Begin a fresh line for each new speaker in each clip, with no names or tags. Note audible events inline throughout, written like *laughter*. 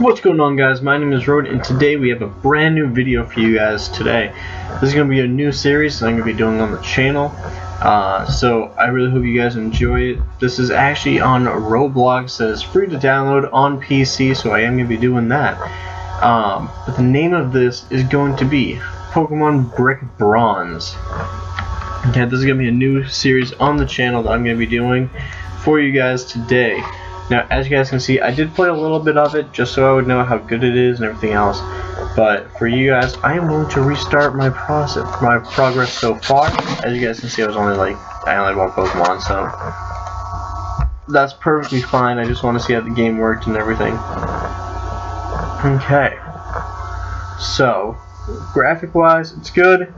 What's going on guys, my name is Road and today we have a brand new video for you guys today. This is going to be a new series that I'm going to be doing on the channel. Uh, so I really hope you guys enjoy it. This is actually on Roblox is free to download on PC so I am going to be doing that. Um, but the name of this is going to be Pokemon Brick Bronze. Okay, this is going to be a new series on the channel that I'm going to be doing for you guys today. Now, as you guys can see, I did play a little bit of it just so I would know how good it is and everything else. But for you guys, I am going to restart my process, my progress so far. As you guys can see, I was only like, I only bought Pokemon, so that's perfectly fine. I just want to see how the game worked and everything. Okay. So, graphic-wise, it's good.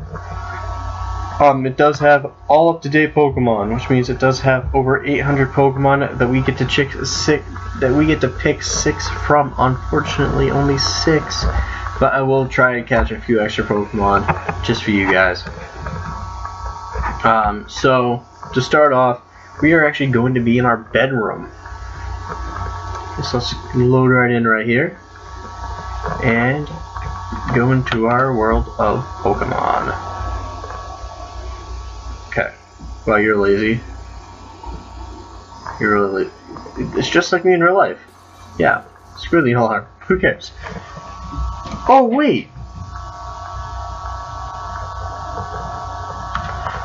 It does have all up-to-date Pokemon, which means it does have over 800 Pokemon that we get to pick six that we get to pick six from. Unfortunately, only six, but I will try to catch a few extra Pokemon just for you guys. Um, so to start off, we are actually going to be in our bedroom. So let's load right in right here and go into our world of Pokemon. Well, you're lazy. You're really. It's just like me in real life. Yeah. Screw the alarm. *laughs* Who cares? Oh, wait!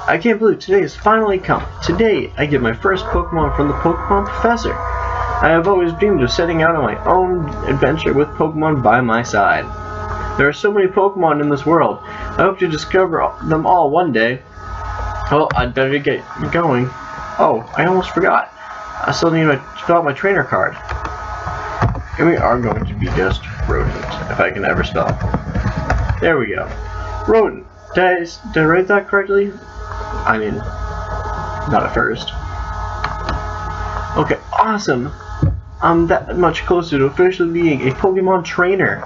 I can't believe today has finally come. Today, I get my first Pokemon from the Pokemon Professor. I have always dreamed of setting out on my own adventure with Pokemon by my side. There are so many Pokemon in this world. I hope to discover them all one day. Well, I'd better get going. Oh, I almost forgot. I still need to fill out my trainer card. And we are going to be just rodent, if I can ever spell. There we go. Rodent. Did I, did I write that correctly? I mean, not at first. Okay, awesome. I'm that much closer to officially being a Pokemon trainer.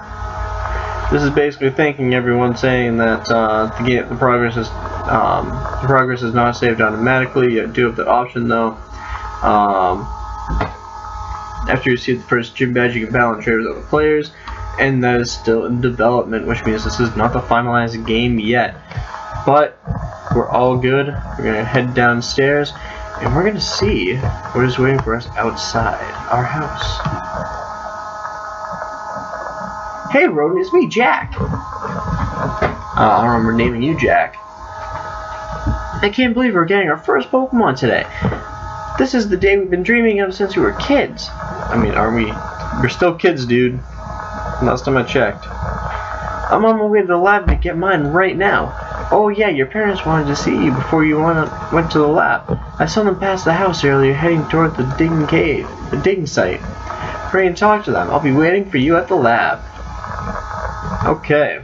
This is basically thanking everyone saying that uh, the game, the progress is um, progress is not saved automatically. You do have the option though. Um, after you receive the first gym badge, you can battle and trade with other players, and that is still in development, which means this is not the finalized game yet. But we're all good. We're gonna head downstairs, and we're gonna see what is waiting for us outside our house. Hey, Rodent, it's me, Jack. Uh, I don't remember naming you Jack. I can't believe we're getting our first Pokemon today. This is the day we've been dreaming of since we were kids. I mean, are we? We're still kids, dude. Last time I checked. I'm on my way to the lab to get mine right now. Oh yeah, your parents wanted to see you before you went to the lab. I saw them pass the house earlier heading toward the digging cave, the digging site. Pray and talk to them. I'll be waiting for you at the lab. Okay.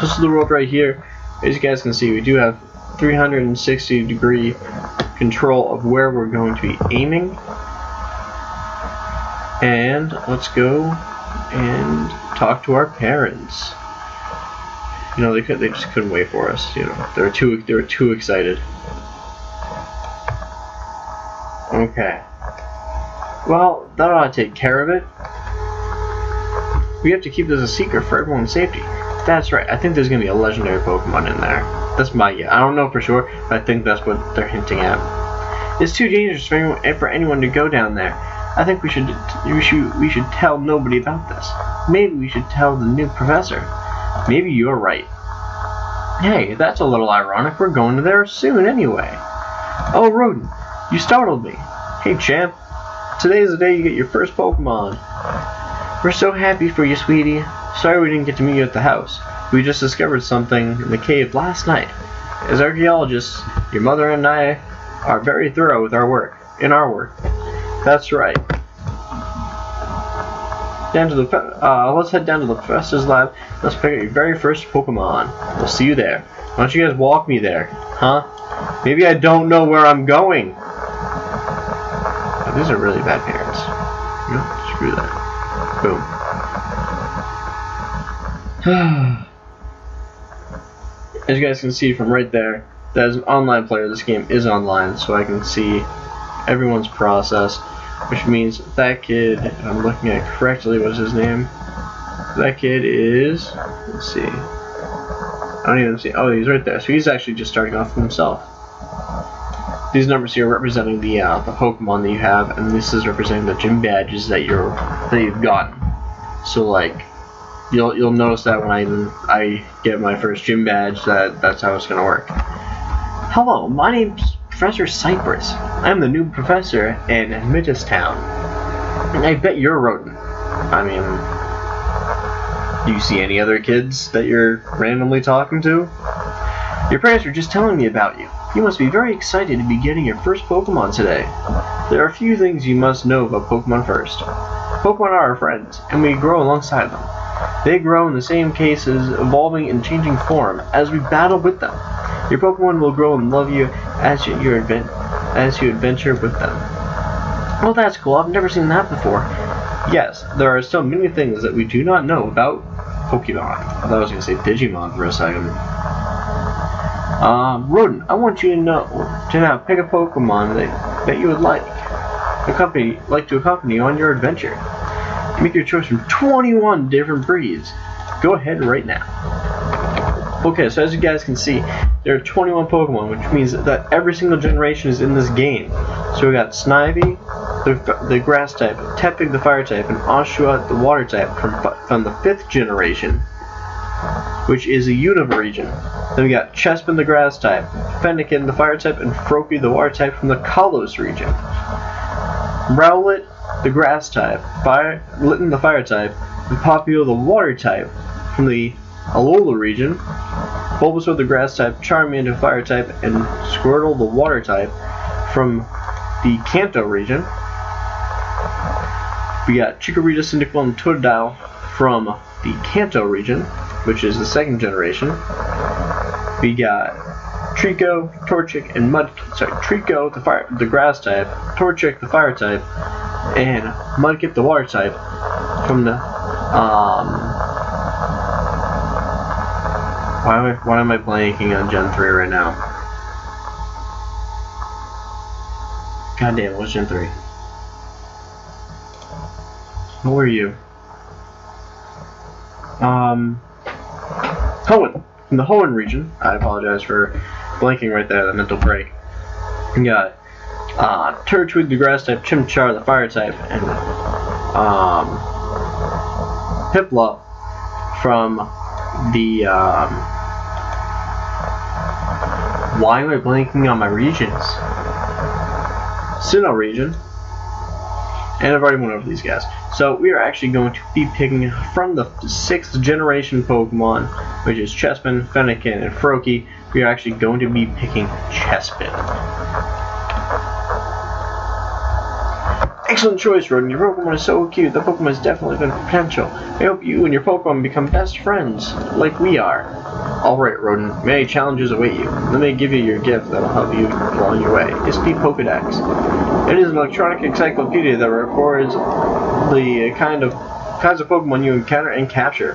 This is the world right here. As you guys can see, we do have 360 degree control of where we're going to be aiming. And let's go and talk to our parents. You know, they could they just couldn't wait for us, you know. They were too they were too excited. Okay. Well, that ought to take care of it. We have to keep this a secret for everyone's safety. That's right. I think there's going to be a legendary Pokemon in there. That's my guess. I don't know for sure, but I think that's what they're hinting at. It's too dangerous for anyone, eh, for anyone to go down there. I think we should we should we should tell nobody about this. Maybe we should tell the new professor. Maybe you're right. Hey, that's a little ironic. We're going to there soon anyway. Oh, Rodent, you startled me. Hey, champ. Today is the day you get your first Pokemon. We're so happy for you, sweetie. Sorry we didn't get to meet you at the house. We just discovered something in the cave last night. As archaeologists, your mother and I are very thorough with our work. In our work. That's right. Down to the uh, let's head down to the professor's lab. Let's pick your very first Pokemon. We'll see you there. Why don't you guys walk me there, huh? Maybe I don't know where I'm going. Oh, these are really bad parents. No, screw that. Boom. *sighs* As you guys can see from right there, that is an online player. This game is online, so I can see everyone's process. which means that kid, if I'm looking at correctly, what's his name? That kid is, let's see, I don't even see, oh, he's right there. So he's actually just starting off himself. These numbers here representing the uh, the Pokemon that you have, and this is representing the gym badges that you're that you've gotten. So like, you'll you'll notice that when I I get my first gym badge, that that's how it's gonna work. Hello, my name's Professor Cypress. I'm the new professor in Mitis Town. And I bet you're a rodent. I mean, do you see any other kids that you're randomly talking to? Your parents were just telling me about you. You must be very excited to be getting your first Pokemon today. There are a few things you must know about Pokemon first. Pokemon are our friends, and we grow alongside them. They grow in the same cases, evolving and changing form as we battle with them. Your Pokemon will grow and love you as you, your advent as you adventure with them. Well, that's cool. I've never seen that before. Yes, there are so many things that we do not know about Pokemon. I thought I was going to say Digimon for a second. Um, I want you to know to now pick a Pokemon that, that you would like accompany like to accompany you on your adventure. Make your choice from 21 different breeds. Go ahead right now. Okay, so as you guys can see, there are 21 Pokemon, which means that every single generation is in this game. So we got Snivy, the, the grass type, Tepig the fire type, and Oshawott the water type from, from the 5th generation, which is a Unova region. Then we got Chespin the grass type, Fennekin the fire type, and Froakie the water type from the Kalos region. Rowlet the grass type, Fire Litten the fire type, and Popplio the water type from the Alola region. Bulbasaur the grass type, Charmander the fire type, and Squirtle the water type from the Kanto region. We got Chikorita, Cyndaquil, and Totodile from the Kanto region, which is the second generation. We got Treecko, Torchic, and Mud. Sorry, Treecko, the fire, the grass type, Torchic, the fire type, and Mudkip, the water type, from the. Um, why am I why am I blanking on Gen 3 right now? God damn, what's Gen 3? Who are you? Um, From the Hoenn region. I apologize for blanking right there, the mental break. We got uh, Turtwig, the grass type, Chimchar, the fire type, and um, Piplup from the. Um, why am I blanking on my regions? Sinnoh region. And I've already went over these guys. So we are actually going to be picking from the sixth generation Pokemon, which is Chespin, Fennekin, and Froakie. We are actually going to be picking Chespin. Excellent choice, Rodent. Your Pokemon is so cute. The Pokemon has definitely got potential. I hope you and your Pokemon become best friends, like we are. Alright, Rodent. Many challenges await you. Let me give you your gift that'll help you along your way. It's the Pokedex. It is an electronic encyclopedia that records the kind of kinds of Pokemon you encounter and capture.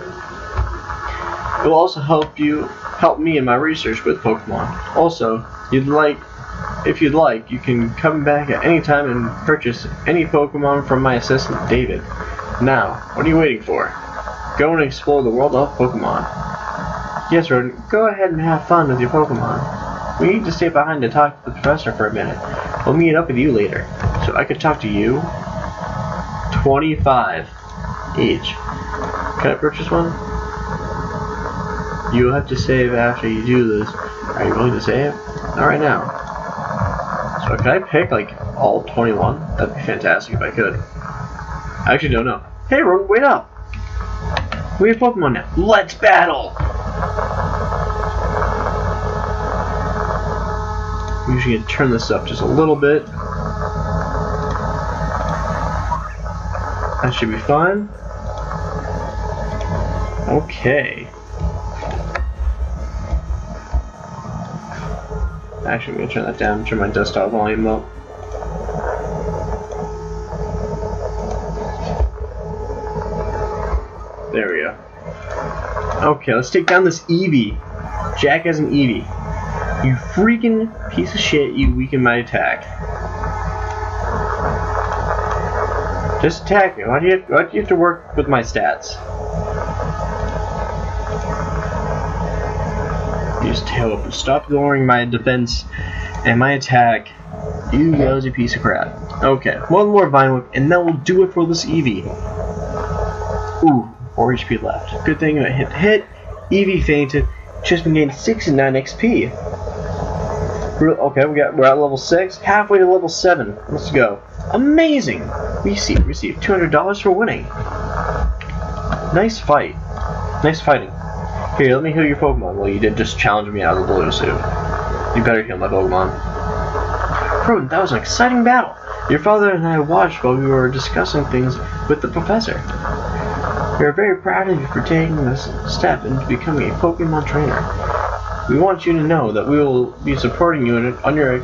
It will also help you help me in my research with Pokemon. Also, you'd like if you'd like, you can come back at any time and purchase any Pokemon from my assistant, David. Now, what are you waiting for? Go and explore the world of Pokemon. Yes, Rodent, go ahead and have fun with your Pokemon. We need to stay behind to talk to the professor for a minute. We'll meet up with you later. So I could talk to you? 25 each. Can I purchase one? You'll have to save after you do this. Are you willing to save? Not right now. So can I pick like all 21? That'd be fantastic if I could. I actually don't know. Hey Rogue, wait up! We have Pokemon now. Let's battle! I'm usually gonna turn this up just a little bit. That should be fine. Okay. Actually, I'm gonna turn that down, turn my desktop volume up. There we go. Okay, let's take down this Eevee. Jack has an Eevee. You freaking piece of shit, you weaken my attack. Just attack me. Why do you why do you have to work with my stats? Tail up. Stop lowering my defense and my attack. You lousy piece of crap. Okay, one more Vine Whip, and then we'll do it for this Eevee. Ooh, 4 HP left. Good thing I hit hit. Eevee fainted. Just been getting 69 XP. Okay, we got we're at level six, halfway to level seven. Let's go. Amazing. We see receive two hundred dollars for winning. Nice fight. Nice fighting. Here, let me heal your Pokemon. Well, you did just challenge me out of the blue suit. You better heal my Pokemon. Bro, that was an exciting battle. Your father and I watched while we were discussing things with the professor. We are very proud of you for taking this step into becoming a Pokemon trainer. We want you to know that we will be supporting you in, on your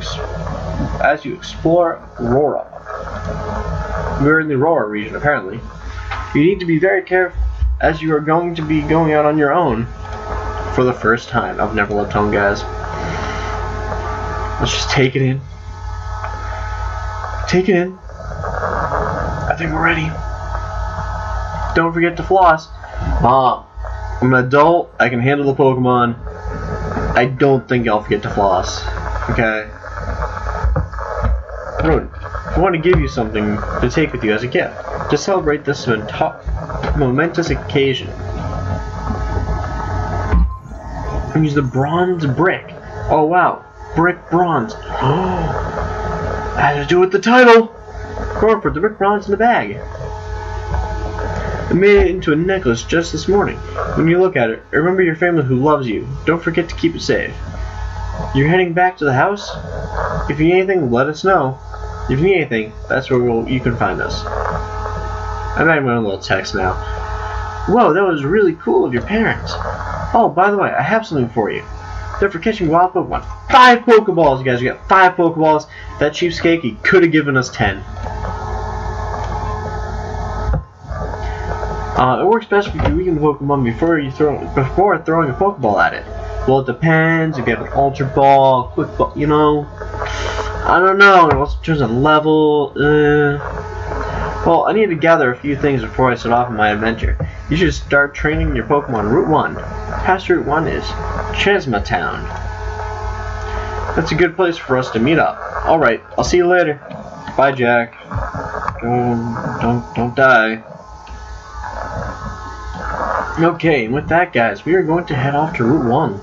as you explore Aurora. We're in the Aurora region, apparently. You need to be very careful as you are going to be going out on your own for the first time. I've never left home, guys. Let's just take it in. Take it in. I think we're ready. Don't forget to floss. Mom, I'm an adult. I can handle the Pokemon. I don't think I'll forget to floss. Okay? Road, I want to give you something to take with you as a gift. To celebrate this momentous occasion. I'm use the bronze brick. Oh wow, brick bronze. Oh, I had to do with the title. Put the brick bronze in the bag. I made it into a necklace just this morning. When you look at it, remember your family who loves you. Don't forget to keep it safe. You're heading back to the house? If you need anything, let us know. If you need anything, that's where we'll, you can find us. I'm adding my own little text now. Whoa, that was really cool of your parents. Oh, by the way, I have something for you. They're for catching wild Pokemon. Five Pokeballs, you guys. We got five Pokeballs. That cheapskate, he could have given us ten. Uh, it works best if you weaken the Pokemon before you throw before throwing a Pokeball at it. Well, it depends. If you have an Ultra Ball, Quick Ball, you know. I don't know. It also turns a level. Uh, well, I need to gather a few things before I set off on my adventure. You should start training your Pokemon. Route 1. Past Route 1 is Cheshma Town. That's a good place for us to meet up. Alright, I'll see you later. Bye, Jack. Don't, don't, don't die. Okay, and with that, guys, we are going to head off to Route 1.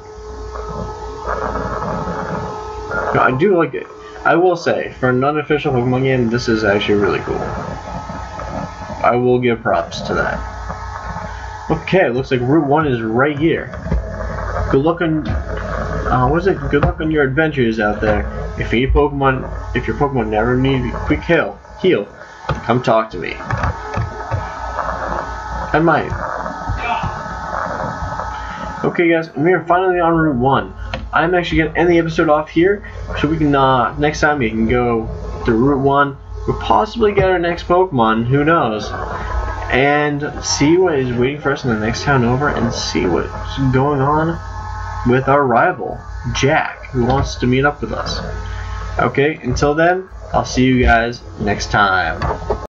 I do like it. I will say, for an unofficial Pokemon game, this is actually really cool. I will give props to that. Okay, looks like Route 1 is right here. Good luck on... Uh, what is it? Good luck on your adventures out there. If you Pokemon... If your Pokemon never need quick heal, heal, come talk to me. I might. Okay guys, we are finally on Route 1. I'm actually going to end the episode off here, so we can, uh, next time we can go through Route 1. We'll possibly get our next Pokemon, who knows. And see what is waiting for us in the next town over, and see what's going on with our rival, Jack, who wants to meet up with us. Okay, until then, I'll see you guys next time.